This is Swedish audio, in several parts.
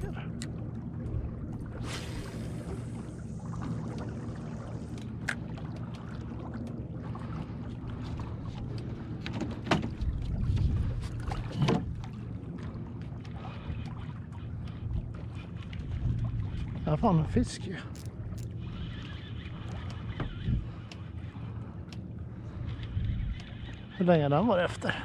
fiskar. Här fan en fisk ju. Hur länge den var efter?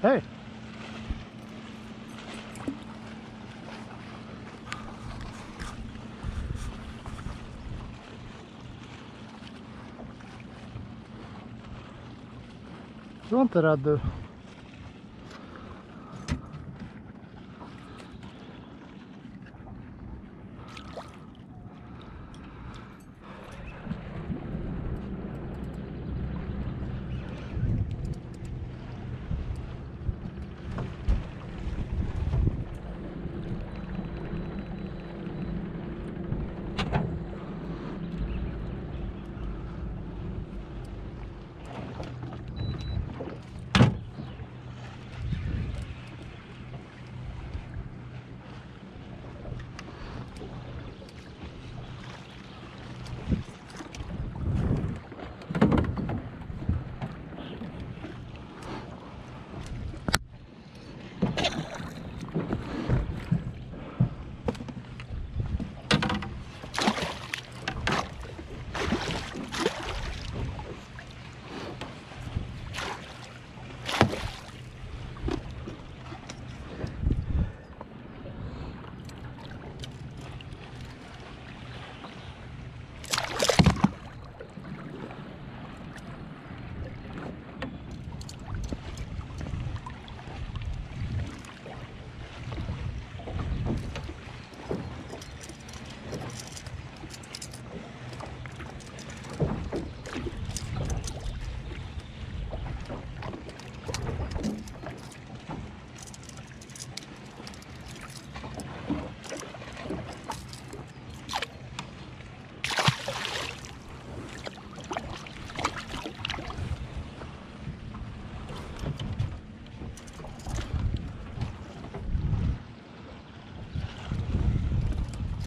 Hey. Don't redd do?